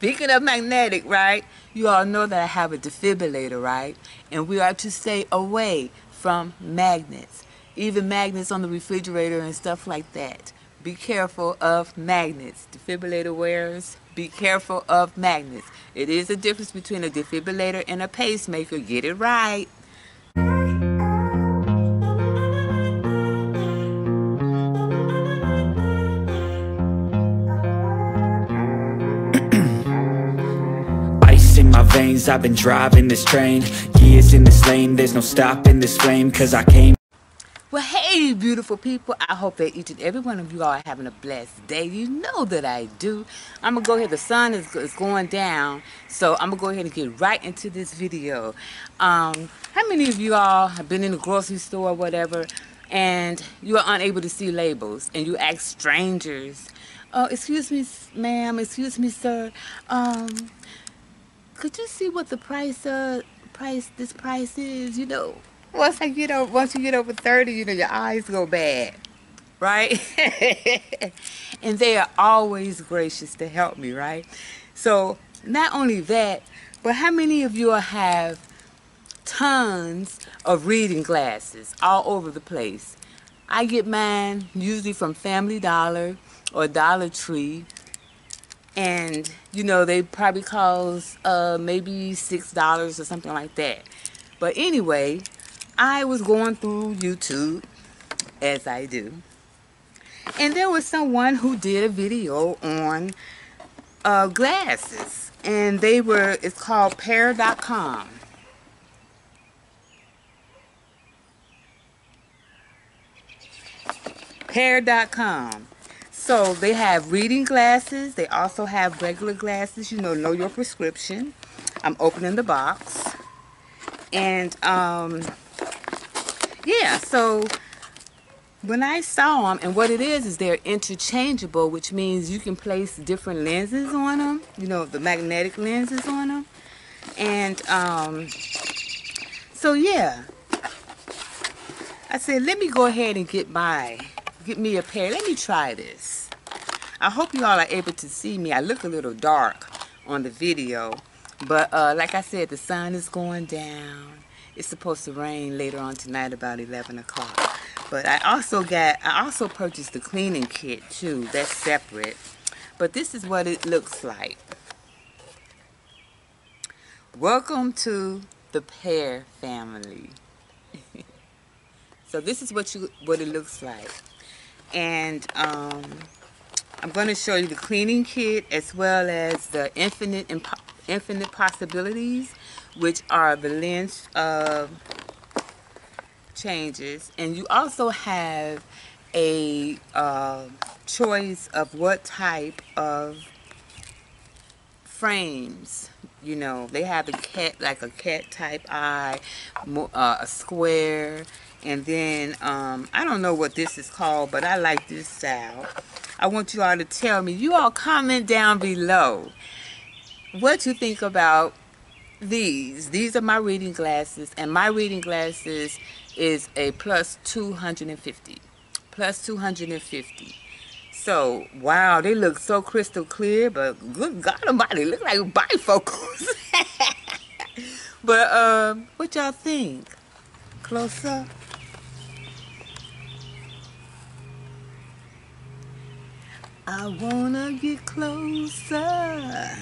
Speaking of magnetic, right? You all know that I have a defibrillator, right? And we are to stay away from magnets, even magnets on the refrigerator and stuff like that. Be careful of magnets. Defibrillator wearers, be careful of magnets. It is a difference between a defibrillator and a pacemaker. Get it right. I've been driving this train Years in this lane There's no stopping this flame Cause I came well, hey, beautiful people. I hope that each and every one of you are having a blessed day. You know that I do. I'm going to go ahead. The sun is, is going down. So I'm going to go ahead and get right into this video. Um, how many of you all have been in the grocery store or whatever and you are unable to see labels and you ask strangers, oh, excuse me, ma'am, excuse me, sir, um, could you see what the price uh price this price is you know? Once i get over once you get over 30 you know your eyes go bad. Right? And they are always gracious to help me right? So not only that but how many of you have tons of reading glasses all over the place? I get mine usually from family dollar or dollar tree and you know they probably cost uh, maybe six dollars or something like that. But anyway I was going through YouTube as I do. And there was someone who did a video on uh, glasses. And they were it's called pair.com pair.com so they have reading glasses. They also have regular glasses. You know, know your prescription. I'm opening the box. And, um, yeah, so when I saw them, and what it is, is they're interchangeable, which means you can place different lenses on them. You know, the magnetic lenses on them. And, um, so yeah. I said, let me go ahead and get my, get me a pair. Let me try this. I hope you all are able to see me. I look a little dark on the video. But uh, like I said, the sun is going down. It's supposed to rain later on tonight about 11 o'clock. But I also got, I also purchased the cleaning kit too. That's separate. But this is what it looks like. Welcome to the Pair family. so this is what you what it looks like. And um, I'm going to show you the cleaning kit as well as the infinite infinite possibilities, which are the lens uh, changes. And you also have a uh, choice of what type of frames you know they have a cat like a cat type eye uh, a square and then um, I don't know what this is called but I like this style I want you all to tell me. You all comment down below what you think about these. These are my reading glasses, and my reading glasses is a plus 250. Plus 250. So, wow, they look so crystal clear, but good God almighty, look like bifocals. but, um, what y'all think? Close up? I wanna get closer,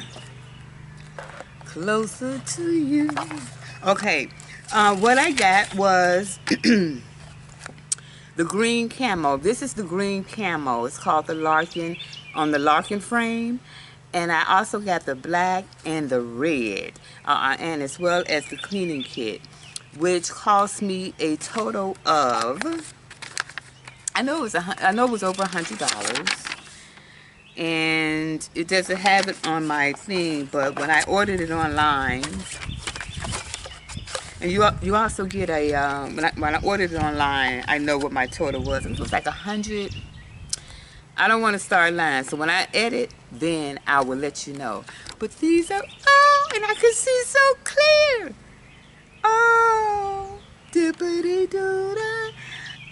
closer to you. Okay, uh, what I got was the green camo. This is the green camo. It's called the Larkin on the Larkin frame. And I also got the black and the red, uh, and as well as the cleaning kit, which cost me a total of, I know it was a, I know it was over a hundred dollars and it doesn't have it on my thing but when I ordered it online and you you also get a um, when, I, when I ordered it online I know what my total was it was like a hundred I don't want to start lying so when I edit then I will let you know but these are oh and I can see so clear oh dippity doo -da.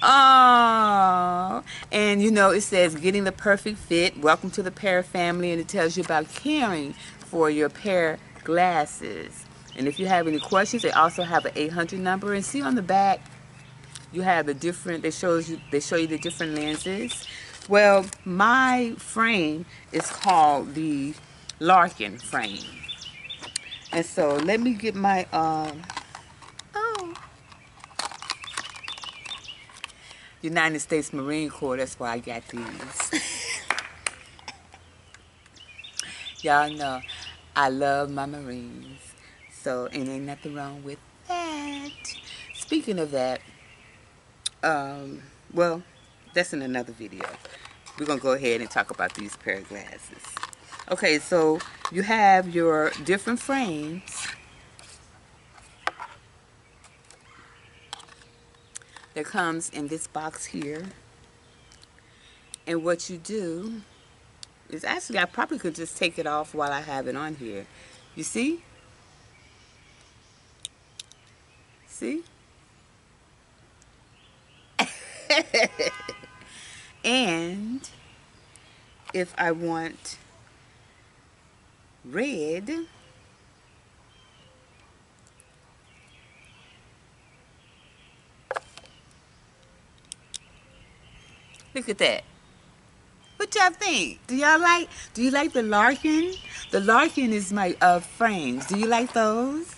Oh, and you know, it says getting the perfect fit. Welcome to the Pair family, and it tells you about caring for your pair glasses. And if you have any questions, they also have an 800 number. And see on the back, you have the different, they shows you, they show you the different lenses. Well, my frame is called the Larkin frame. And so let me get my, um, oh, United States Marine Corps, that's why I got these. Y'all know I love my Marines. So, and ain't nothing wrong with that. Speaking of that, um, well, that's in another video. We're going to go ahead and talk about these pair of glasses. Okay, so you have your different frames. That comes in this box here. And what you do is actually, I probably could just take it off while I have it on here. You see? See? and if I want red, look at that. What y'all think? Do y'all like, do you like the Larkin? The Larkin is my uh, frames. Do you like those?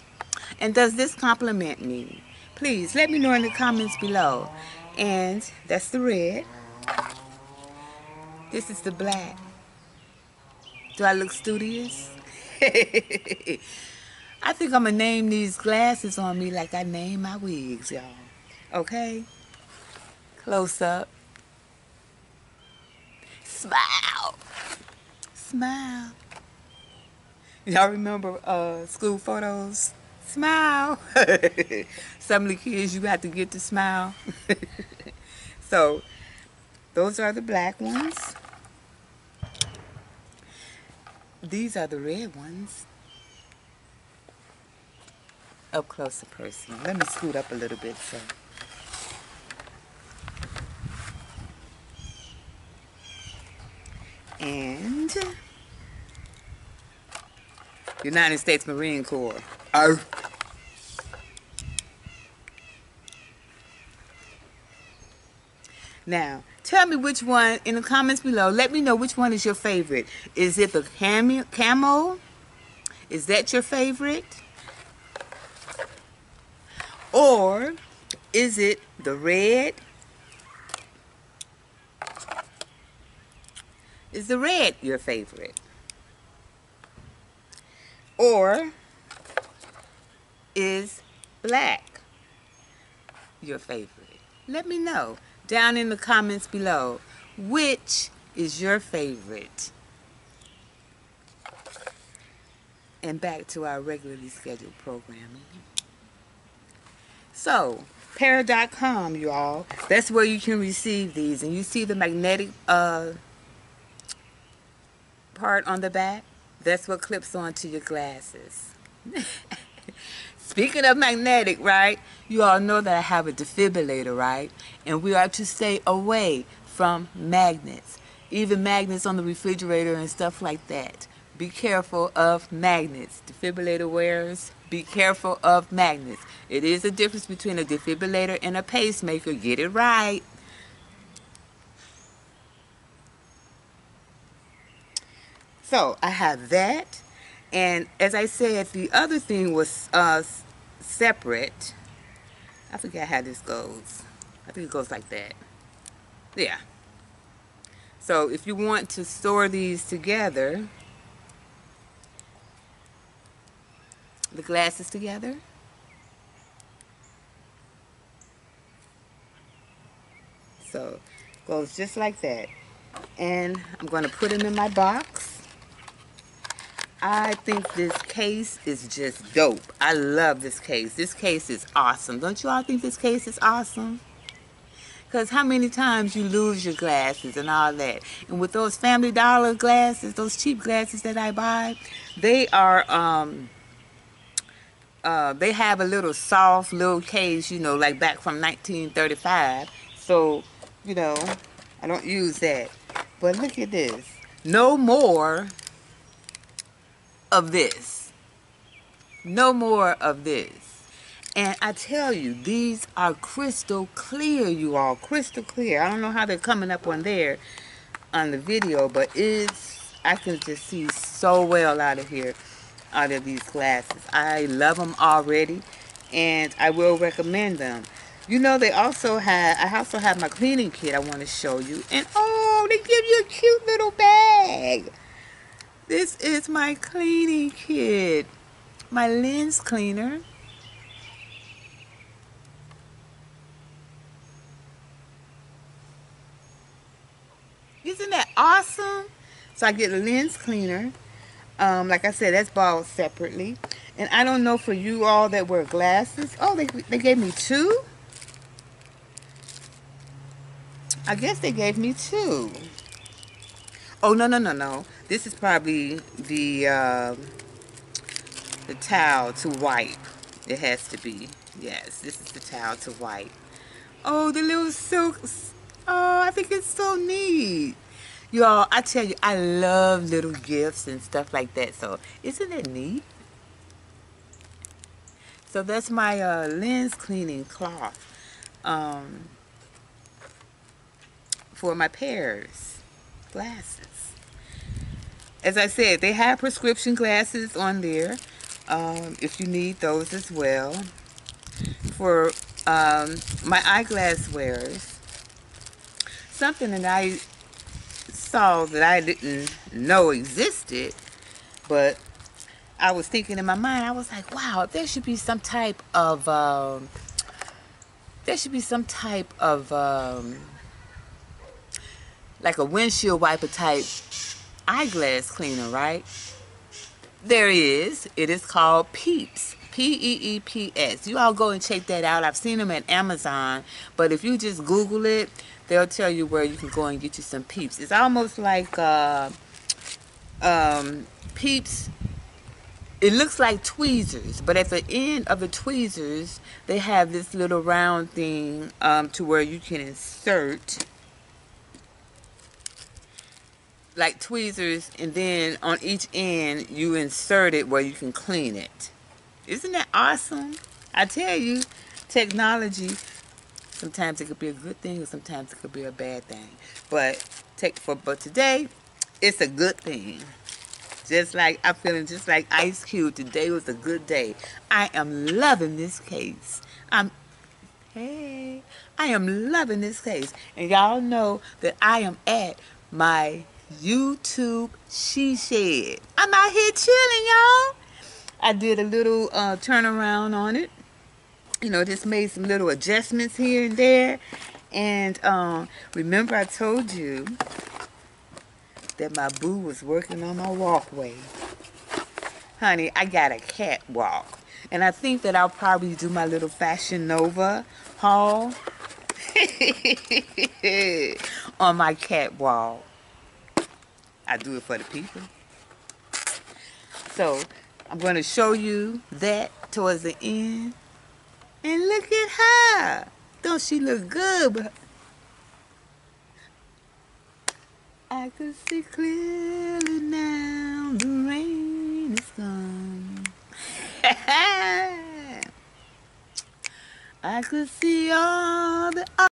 And does this compliment me? Please let me know in the comments below. And that's the red. This is the black. Do I look studious? I think I'm going to name these glasses on me like I name my wigs, y'all. Okay? Close up. Smile. Smile. Y'all remember uh, school photos? Smile. Some of the kids, you have to get to smile. so, those are the black ones. These are the red ones. Up close and personal. Let me scoot up a little bit so. And United States Marine Corps. Oh. Now, tell me which one in the comments below. Let me know which one is your favorite. Is it the camo? Is that your favorite? Or is it the red? Is the red your favorite? Or is black your favorite? Let me know down in the comments below which is your favorite. And back to our regularly scheduled programming. So, pair.com, y'all. That's where you can receive these. And you see the magnetic uh, part on the back? That's what clips onto your glasses. Speaking of magnetic, right? You all know that I have a defibrillator, right? And we are to stay away from magnets. Even magnets on the refrigerator and stuff like that. Be careful of magnets. Defibrillator wearers, be careful of magnets. It is a difference between a defibrillator and a pacemaker. Get it right. So I have that. And as I said, the other thing was uh, separate. I forget how this goes. I think it goes like that. Yeah. So if you want to store these together, the glasses together, so goes just like that. And I'm going to put them in my box. I think this case is just dope. I love this case. This case is awesome. Don't you all think this case is awesome? Because how many times you lose your glasses and all that. And with those Family Dollar glasses, those cheap glasses that I buy, they are, um, uh, they have a little soft little case, you know, like back from 1935. So, you know, I don't use that. But look at this. No more of this. No more of this. And I tell you, these are crystal clear, you all. Crystal clear. I don't know how they're coming up on there on the video, but it's, I can just see so well out of here, out of these glasses. I love them already, and I will recommend them. You know, they also have, I also have my cleaning kit I want to show you. And, oh, they give you a cute little bag. Is my cleaning kit. My lens cleaner. Isn't that awesome? So I get a lens cleaner. Um, like I said, that's bought separately. And I don't know for you all that wear glasses. Oh, they, they gave me two? I guess they gave me two. Oh, no, no, no, no. This is probably the, uh, the towel to wipe. It has to be. Yes, this is the towel to wipe. Oh, the little silk Oh, I think it's so neat. Y'all, I tell you, I love little gifts and stuff like that. So, isn't it neat? So, that's my uh, lens cleaning cloth um, for my pairs glasses. As I said, they have prescription glasses on there um, if you need those as well. For um, my eyeglass wearers, something that I saw that I didn't know existed, but I was thinking in my mind, I was like, wow, there should be some type of, um, there should be some type of, um, like a windshield wiper type eyeglass cleaner, right? There is. It is called Peeps. P-E-E-P-S. You all go and check that out. I've seen them at Amazon, but if you just Google it, they'll tell you where you can go and get you some peeps. It's almost like uh, um, peeps. It looks like tweezers, but at the end of the tweezers, they have this little round thing um, to where you can insert like tweezers and then on each end you insert it where you can clean it. Isn't that awesome? I tell you, technology Sometimes it could be a good thing, or sometimes it could be a bad thing. But take for but today, it's a good thing. Just like I'm feeling just like Ice Cube. Today was a good day. I am loving this case. I'm hey, I am loving this case. And y'all know that I am at my YouTube she shed. I'm out here chilling, y'all. I did a little uh, turnaround on it you know, just made some little adjustments here and there. And um, remember I told you that my boo was working on my walkway. Honey, I got a catwalk. And I think that I'll probably do my little Fashion Nova haul on my catwalk. I do it for the people. So, I'm going to show you that towards the end. And look at her. Don't she look good? I can see clearly now the rain is gone. I could see all the